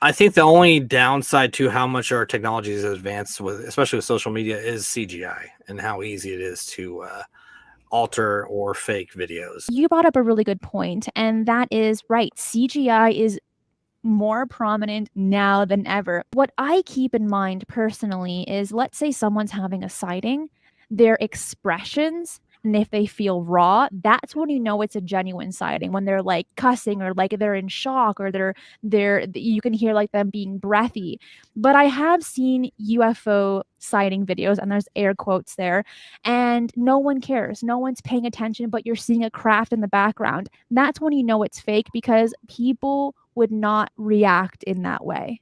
I think the only downside to how much our technology is advanced with, especially with social media, is CGI and how easy it is to uh, alter or fake videos. You brought up a really good point, and that is right. CGI is more prominent now than ever. What I keep in mind personally is let's say someone's having a sighting, their expressions and if they feel raw, that's when you know it's a genuine sighting. When they're like cussing or like they're in shock or they're they're you can hear like them being breathy. But I have seen UFO sighting videos and there's air quotes there and no one cares. No one's paying attention, but you're seeing a craft in the background. That's when you know it's fake because people would not react in that way.